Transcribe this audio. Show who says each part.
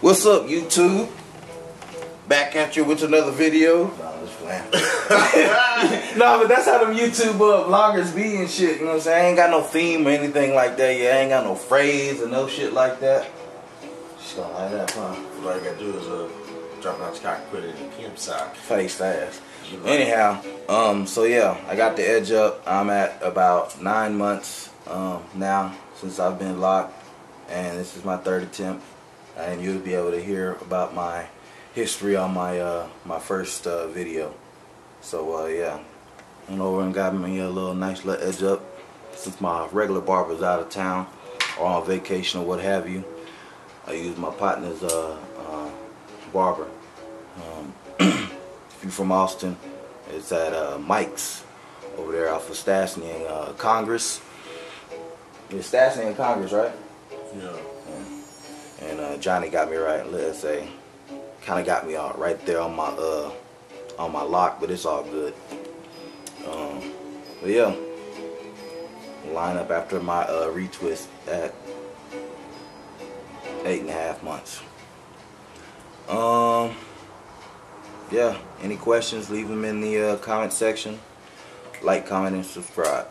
Speaker 1: What's up, YouTube? Back at you with another video. Nah, just playing. no, but that's how them YouTube uh, vloggers be and shit. You know what I'm saying? I ain't got no theme or anything like that. Yeah, I ain't got no phrase or no shit like that. Just gonna like that, huh?
Speaker 2: All I gotta do is uh, drop out the cock and put it in the pimp side.
Speaker 1: Face fast. Anyhow, um, so yeah, I got the edge up. I'm at about nine months um, now since I've been locked, and this is my third attempt. And you'll be able to hear about my history on my uh, my first uh, video. So uh, yeah, went over and got me a little nice little edge up since my regular barber's out of town or on vacation or what have you. I use my partner's uh, uh, barber. Um, if you're from Austin, it's at uh, Mike's over there off of Stassney and uh, Congress. It's Stassney and Congress, right?
Speaker 2: Yeah.
Speaker 1: And Johnny got me right. Let's say, kind of got me all right there on my uh on my lock, but it's all good. Um, but yeah, line up after my uh, retwist at eight and a half months. Um, yeah. Any questions? Leave them in the uh, comment section. Like, comment, and subscribe.